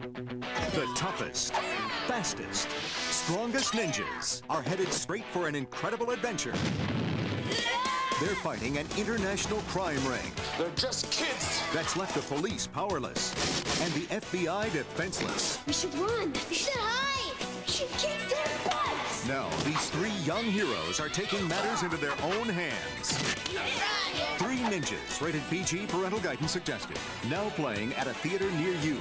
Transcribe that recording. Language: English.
The toughest, fastest, strongest ninjas are headed straight for an incredible adventure. They're fighting an international crime ring They're just kids. that's left the police powerless and the FBI defenseless. We should run. We should hide. We should kick their butts. Now, these three young heroes are taking matters into their own hands. Three Ninjas, rated PG, parental guidance suggested. Now playing at a theater near you.